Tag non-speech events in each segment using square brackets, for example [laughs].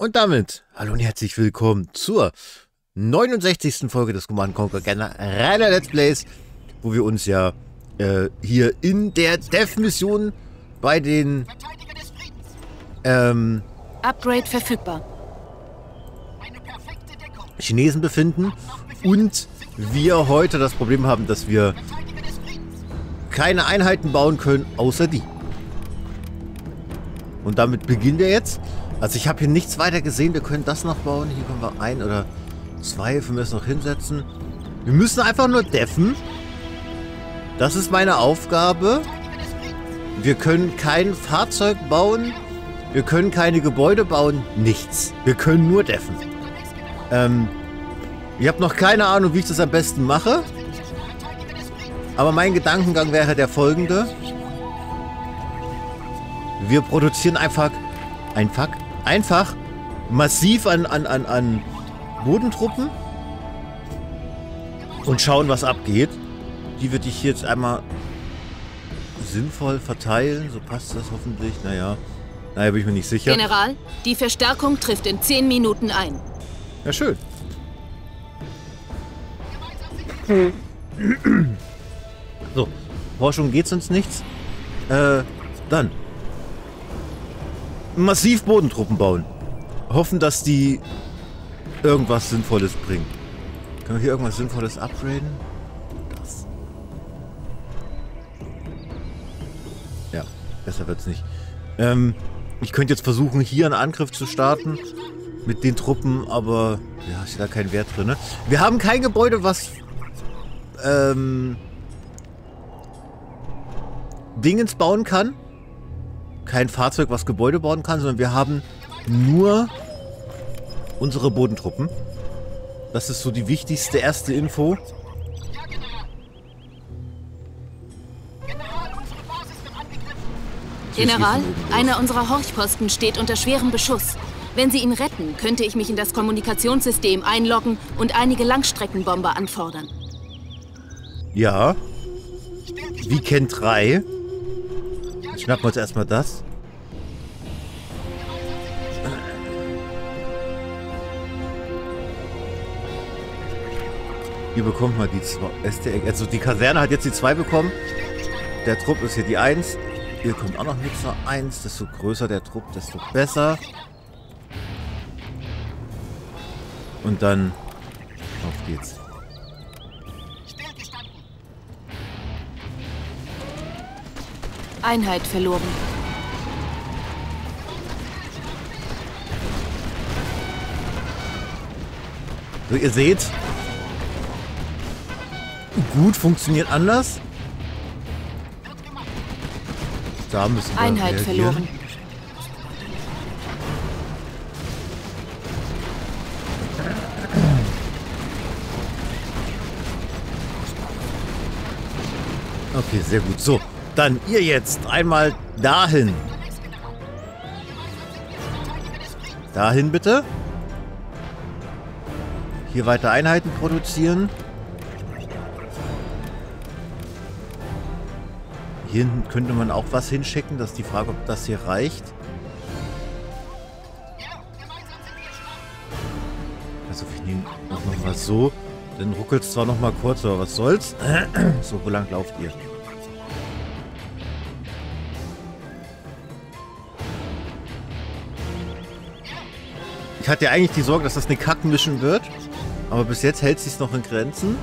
Und damit, hallo und herzlich willkommen zur 69. Folge des Command Conquer Generäler Let's Plays, wo wir uns ja äh, hier in der Dev-Mission bei den ähm, Upgrade verfügbar. Chinesen befinden und wir heute das Problem haben, dass wir keine Einheiten bauen können, außer die. Und damit beginnen wir jetzt. Also ich habe hier nichts weiter gesehen. Wir können das noch bauen. Hier können wir ein oder zwei von mir noch hinsetzen. Wir müssen einfach nur deffen. Das ist meine Aufgabe. Wir können kein Fahrzeug bauen. Wir können keine Gebäude bauen. Nichts. Wir können nur deffen. Ähm, ich habe noch keine Ahnung, wie ich das am besten mache. Aber mein Gedankengang wäre der folgende. Wir produzieren einfach, einfach, einfach massiv an, an, an, an Bodentruppen und schauen, was abgeht. Die würde ich jetzt einmal sinnvoll verteilen. So passt das hoffentlich. Naja, naja, bin ich mir nicht sicher. General, die Verstärkung trifft in 10 Minuten ein. Ja, schön. So, Forschung geht sonst nichts. Äh, dann. Massiv Bodentruppen bauen. Hoffen, dass die irgendwas Sinnvolles bringen. Können wir hier irgendwas Sinnvolles upgraden? Das. Ja, besser wird's nicht. Ähm, ich könnte jetzt versuchen, hier einen Angriff zu starten mit den Truppen, aber ja, ist da kein Wert drin. Ne? Wir haben kein Gebäude, was ähm, Dingens bauen kann. Kein Fahrzeug, was Gebäude bauen kann, sondern wir haben nur unsere Bodentruppen. Das ist so die wichtigste erste Info. General, einer unserer Horchposten steht unter schwerem Beschuss. Wenn Sie ihn retten, könnte ich mich in das Kommunikationssystem einloggen und einige Langstreckenbomber anfordern. Ja. Wie kennt 3. Schnappen wir uns erstmal das. Hier bekommt man die zwei. STX. Also die Kaserne hat jetzt die 2 bekommen. Der Trupp ist hier die 1. Hier kommt auch noch mit zur 1. Desto größer der Trupp, desto besser. Und dann auf geht's. Einheit verloren. So, ihr seht, gut funktioniert anders. Da müssen wir Einheit reagieren. verloren. Okay, sehr gut. So, dann ihr jetzt einmal dahin. Dahin bitte. Hier weiter Einheiten produzieren. Hier hinten könnte man auch was hinschicken. Das ist die Frage, ob das hier reicht. Also wir nehmen auch noch mal so. Dann ruckelt es zwar noch mal kurz, aber was soll's. [clears throat] So, wo lang lauft ihr? Ich hatte ja eigentlich die Sorge, dass das eine Kackmission wird. Aber bis jetzt hält sich noch in Grenzen.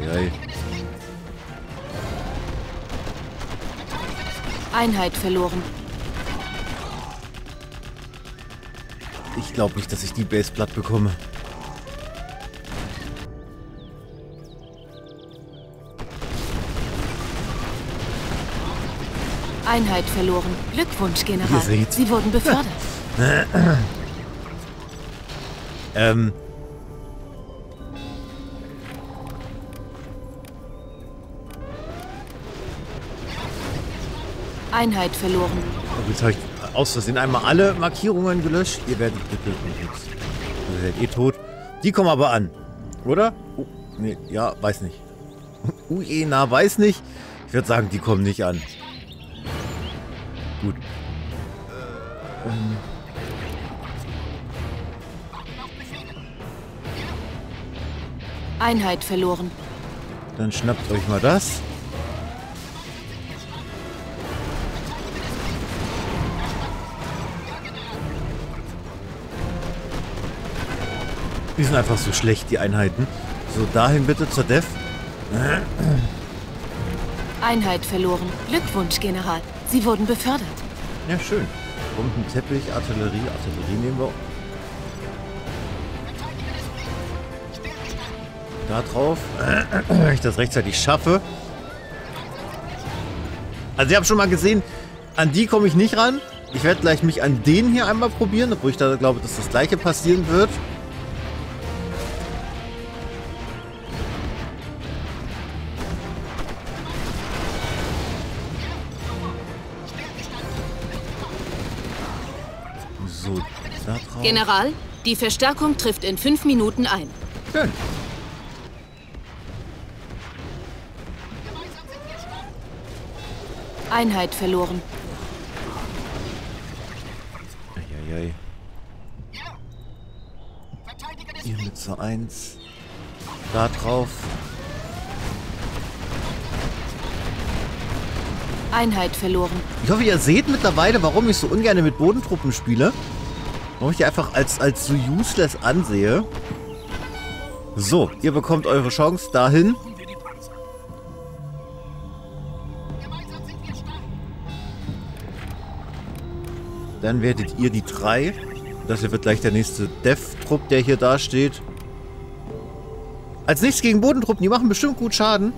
Eieiei. Einheit verloren. Ich glaube nicht, dass ich die Base platt bekomme. Einheit verloren. Glückwunsch, General. Sie wurden befördert. [clears throat] Ähm. Einheit verloren. Oh, jetzt habe ich aus Versehen einmal alle Markierungen gelöscht. Ihr werdet bitte nichts. Ihr seid eh tot. Die kommen aber an. Oder? Oh, nee, ja, weiß nicht. [laughs] Ujena weiß nicht. Ich würde sagen, die kommen nicht an. Ähm. Einheit verloren. Dann schnappt euch mal das. Die sind einfach so schlecht, die Einheiten. So, dahin bitte zur Def. Einheit verloren. Glückwunsch, General. Sie wurden befördert. Ja, schön. Bomben, Teppich, Artillerie. Artillerie nehmen wir. Da drauf. Wenn ich das rechtzeitig schaffe. Also, ihr habt schon mal gesehen, an die komme ich nicht ran. Ich werde gleich mich an den hier einmal probieren, obwohl ich da glaube, dass das gleiche passieren wird. General, die Verstärkung trifft in fünf Minuten ein. Schön. Einheit verloren. Eieiei. Hier mit so 1. Da drauf. Einheit verloren. Ich hoffe, ihr seht mittlerweile, warum ich so ungern mit Bodentruppen spiele. Warum ich die einfach als, als so useless ansehe. So, ihr bekommt eure Chance dahin. Dann werdet ihr die drei. Das hier wird gleich der nächste Dev-Trupp, der hier dasteht. Als nichts gegen Bodentruppen, die machen bestimmt gut Schaden.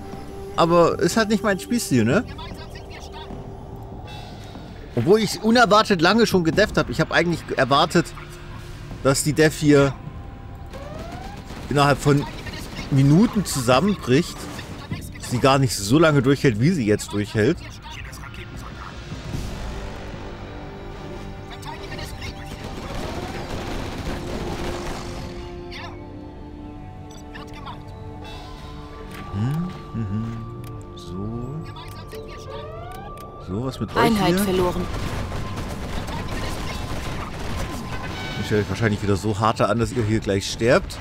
Aber ist halt nicht mein Spielstil, ne? Obwohl ich unerwartet lange schon gedefft habe. Ich habe eigentlich erwartet, dass die Def hier innerhalb von Minuten zusammenbricht. Sie gar nicht so lange durchhält, wie sie jetzt durchhält. Einheit hier? verloren. Ich stelle euch wahrscheinlich wieder so harte an, dass ihr hier gleich sterbt.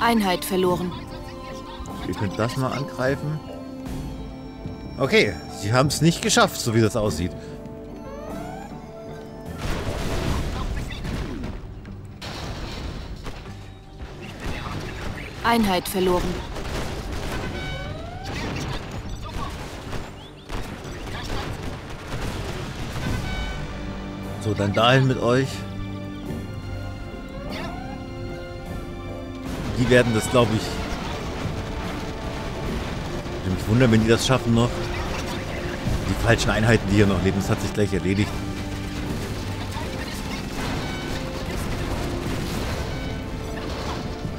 Einheit verloren. Ihr könnt das mal angreifen. Okay, sie haben es nicht geschafft, so wie das aussieht. Einheit verloren. So, dann dahin mit euch. Die werden das, glaube ich... Mich wundern, wenn die das schaffen noch. Die falschen Einheiten, die hier noch leben, das hat sich gleich erledigt.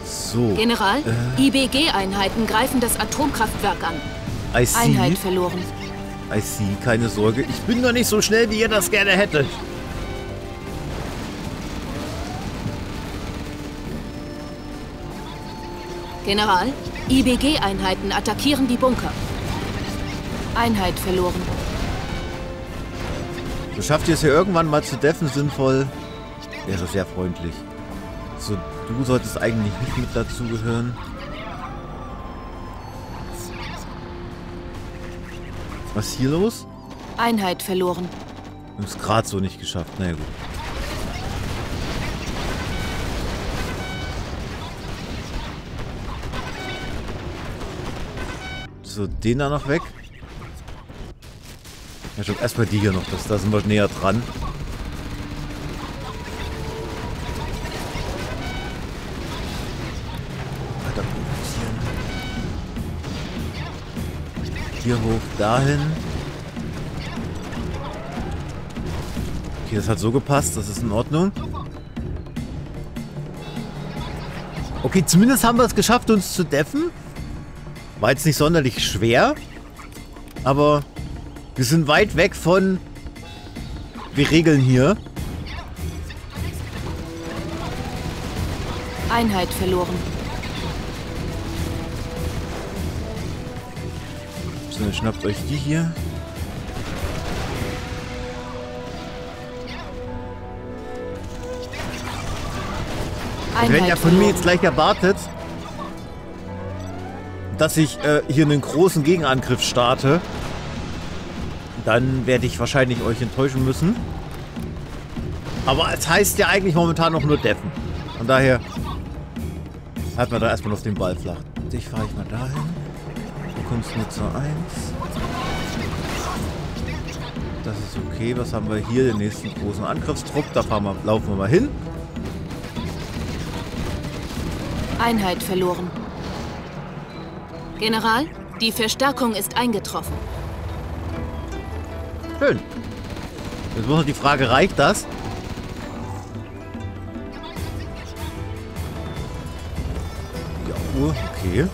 So, General, IBG-Einheiten greifen das Atomkraftwerk an. Einheit verloren. I see, keine Sorge. Ich bin noch nicht so schnell, wie ihr das gerne hättet. General, IBG-Einheiten attackieren die Bunker. Einheit verloren. So schafft ihr es ja irgendwann mal zu deffen sinnvoll. Wäre sehr freundlich. So, du solltest eigentlich nicht mit dazugehören. Was ist hier los? Einheit verloren. Wir haben es gerade so nicht geschafft. Na ja, gut. So, den da noch weg. Ja, schon erstmal die hier noch. Das, da sind wir näher dran. Weiter produzieren. Hier hoch, dahin. Okay, das hat so gepasst. Das ist in Ordnung. Okay, Okay, zumindest haben wir es geschafft, uns zu deffen. War jetzt nicht sonderlich schwer. Aber wir sind weit weg von... Wir regeln hier. Einheit verloren. So, schnappt euch die hier. Einheit Wenn ja von verloren. mir jetzt gleich erwartet, dass ich äh, hier einen großen Gegenangriff starte, dann werde ich wahrscheinlich euch enttäuschen müssen. Aber es heißt ja eigentlich momentan noch nur Deffen. Von daher halten wir da erstmal auf den Ball flach. Dich fahre ich mal dahin. Du kommst mit zur 1. Das ist okay. Was haben wir hier? Den nächsten großen Angriffstrupp. Da fahren wir, laufen wir mal hin. Einheit verloren. General, die Verstärkung ist eingetroffen. Schön. Jetzt muss noch die Frage, reicht das? Ja, okay.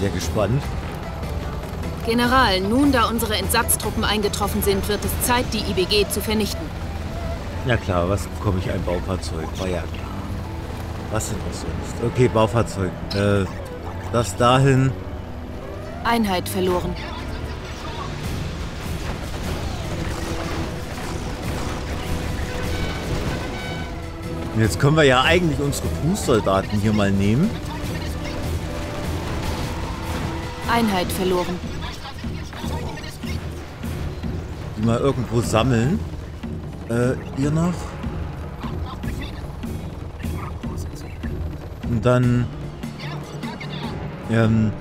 Sehr gespannt. General, nun da unsere Entsatztruppen eingetroffen sind, wird es Zeit, die IBG zu vernichten. Ja klar, was bekomme ich? Ein Baufahrzeug. War ja klar. Was denn auch sonst? Okay, Baufahrzeug. Äh, das dahin. Einheit verloren. Jetzt können wir ja eigentlich unsere Fußsoldaten hier mal nehmen. Einheit verloren. Die mal irgendwo sammeln. Äh, ihr noch? Und dann... Ähm...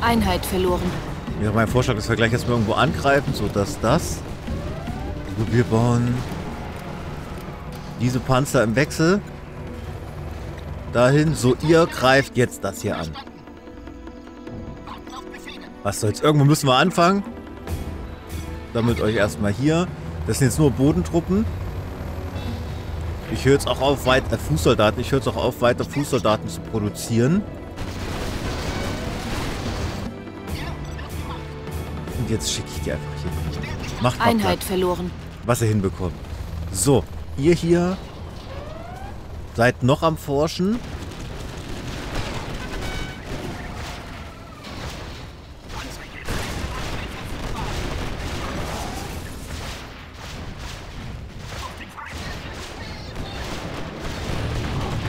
Einheit verloren. Ja, mein Vorschlag ist, wir gleich erstmal irgendwo angreifen, so dass das. Gut, wir bauen diese Panzer im Wechsel. Dahin, so ihr greift jetzt das hier an. Was soll's? Irgendwo müssen wir anfangen. Damit euch erstmal hier. Das sind jetzt nur Bodentruppen. Ich höre jetzt auch auf, weiter äh, Fußsoldaten. Ich höre jetzt auch auf, weiter Fußsoldaten zu produzieren. Und jetzt schicke ich die einfach hier. hin. Macht mal Einheit Platz, verloren. was ihr hinbekommt. So, ihr hier seid noch am Forschen.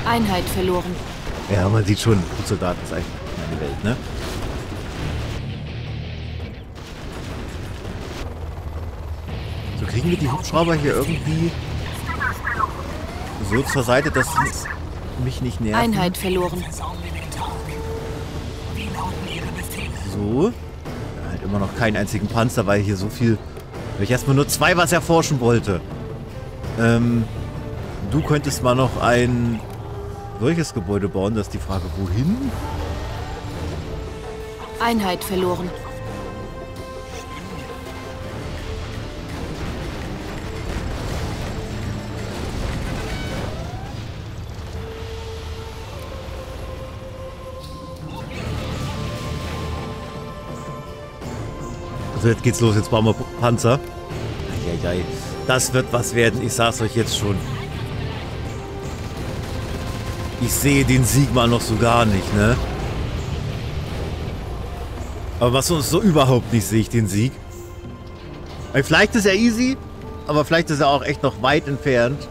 Einheit verloren. Ja, man sieht schon, Fußsoldaten ist eigentlich meine Welt, ne? So kriegen wir die Hubschrauber hier irgendwie so zur Seite, dass sie mich nicht nerven. Einheit verloren. So. Halt immer noch keinen einzigen Panzer, weil hier so viel... Weil ich erstmal nur zwei was erforschen wollte. Ähm, du könntest mal noch ein solches Gebäude bauen. Das ist die Frage, wohin? Einheit verloren. Also jetzt geht's los, jetzt bauen wir Panzer. Eieiei. Das wird was werden, ich sag's euch jetzt schon. Ich sehe den Sieg mal noch so gar nicht, ne? Aber was uns so überhaupt nicht sehe ich den Sieg. Weil Vielleicht ist er easy, aber vielleicht ist er auch echt noch weit entfernt.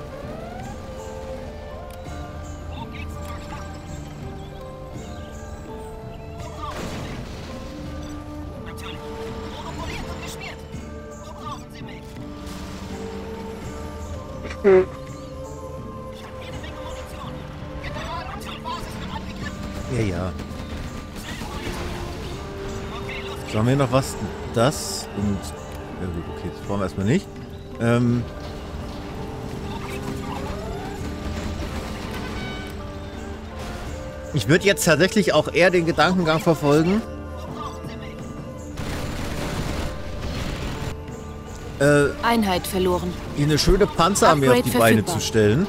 Noch was? Das und... Ja gut, okay, das brauchen wir erstmal nicht. Ähm... Ich würde jetzt tatsächlich auch eher den Gedankengang verfolgen. äh, Einheit verloren. hier eine schöne Panzerarmee auf die Beine verfügbar. zu stellen.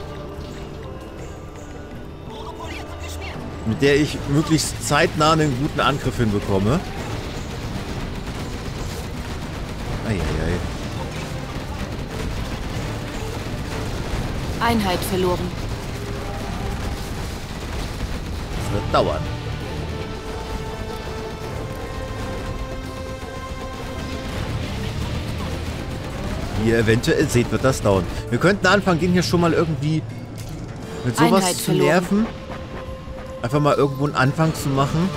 Mit der ich möglichst zeitnah einen guten Angriff hinbekomme. Einheit verloren. Das wird dauern. Wie ihr eventuell seht, wird das dauern. Wir könnten anfangen, den hier schon mal irgendwie mit sowas Einheit zu verloren. nerven. Einfach mal irgendwo einen Anfang zu machen.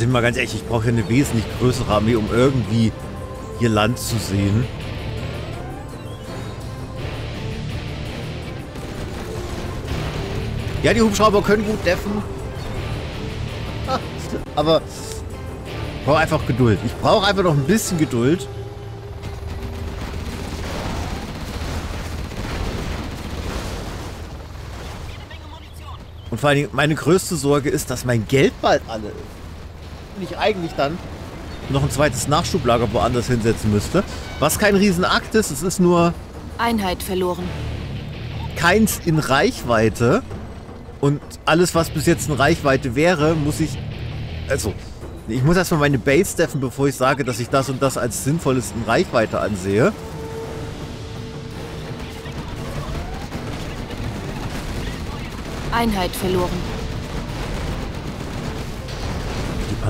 Sind wir ganz ehrlich, ich brauche ja eine wesentlich größere Armee, um irgendwie hier Land zu sehen. Ja, die Hubschrauber können gut deffen. [laughs] Aber ich brauche einfach Geduld. Ich brauche einfach noch ein bisschen Geduld. Und vor Dingen, meine größte Sorge ist, dass mein Geld bald alle ist. Ich eigentlich dann noch ein zweites Nachschublager woanders hinsetzen müsste. Was kein Riesenakt ist, es ist nur Einheit verloren. keins in Reichweite. Und alles, was bis jetzt in Reichweite wäre, muss ich. Also, ich muss erstmal meine Base deffen, bevor ich sage, dass ich das und das als sinnvolles in Reichweite ansehe. Einheit verloren.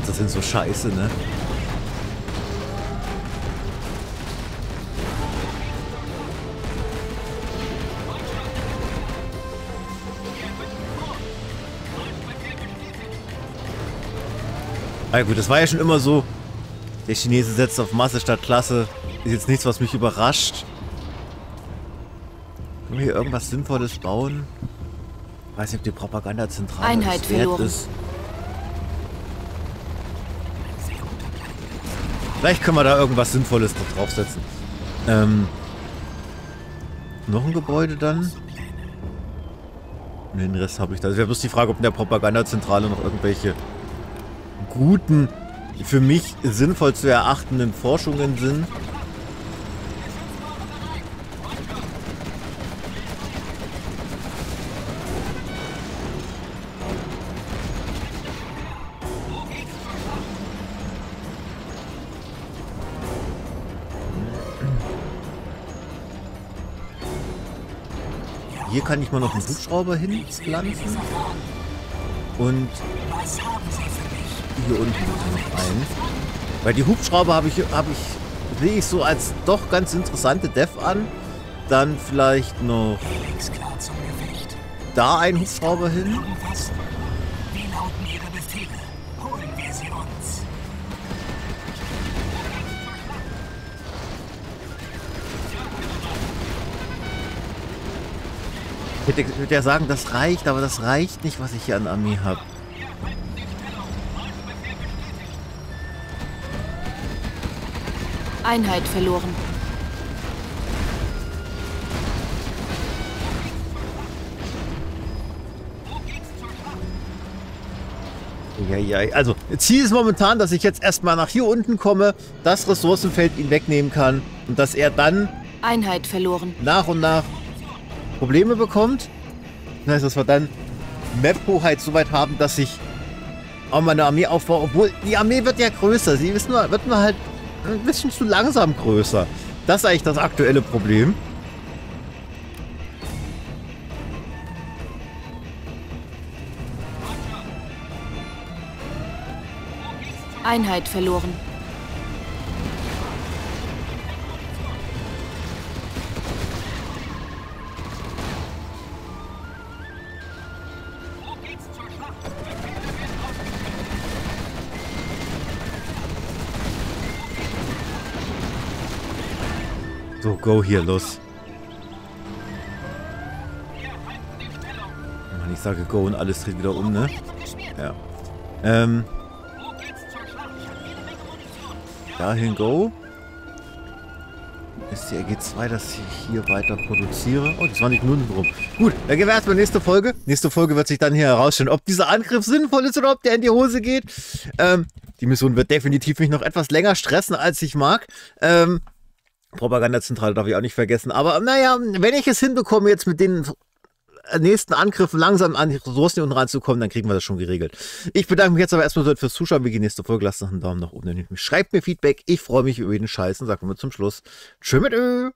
Panzer sind so scheiße, ne? Ah ja gut, das war ja schon immer so. Der Chinese setzt auf Masse statt Klasse. Ist jetzt nichts, was mich überrascht. Können wir hier irgendwas Sinnvolles bauen? Weiß nicht, ob die Propagandazentrale Einheit wert verloren. ist. Vielleicht können wir da irgendwas Sinnvolles draufsetzen. Ähm, noch ein Gebäude dann? Den Rest habe ich da. Es wäre bloß die Frage, ob in der Propagandazentrale noch irgendwelche guten, für mich sinnvoll zu erachtenden Forschungen sind. Hier kann ich mal noch einen Hubschrauber hinpflanzen. Und hier unten noch einen. Weil die Hubschrauber habe ich, habe ich, sehe ich so als doch ganz interessante Dev an. Dann vielleicht noch da ein Hubschrauber hin. Ich würde, würde ja sagen, das reicht, aber das reicht nicht, was ich hier an Armee habe. Einheit verloren. Ja, ja, also Ziel ist momentan, dass ich jetzt erstmal nach hier unten komme, das Ressourcenfeld ihn wegnehmen kann und dass er dann Einheit verloren. nach und nach Probleme bekommt. Das heißt, dass wir dann Map-Hoheit so weit haben, dass ich auch meine Armee aufbaue. Obwohl, die Armee wird ja größer. Sie ist nur, wird nur halt ein bisschen zu langsam größer. Das ist eigentlich das aktuelle Problem. Einheit verloren. Go hier, los. Mann, ich sage go und alles dreht wieder um, ne? Ja. Ähm. dahin go. Ist die RG2, dass ich hier weiter produziere. Oh, 20 Minuten rum. Gut, dann gehen wir erstmal nächste Folge. Nächste Folge wird sich dann hier herausstellen, ob dieser Angriff sinnvoll ist oder ob der in die Hose geht. Ähm, die Mission wird definitiv mich noch etwas länger stressen, als ich mag. Ähm, Propagandazentrale darf ich auch nicht vergessen. Aber naja, wenn ich es hinbekomme, jetzt mit den nächsten Angriffen langsam an die Ressourcen unten reinzukommen, dann kriegen wir das schon geregelt. Ich bedanke mich jetzt aber erstmal fürs Zuschauen. Wir gehen nächste Folge. Lasst noch einen Daumen nach oben. Schreibt mir Feedback. Ich freue mich über jeden Scheiß und sage mir zum Schluss Tschüss mit Ö.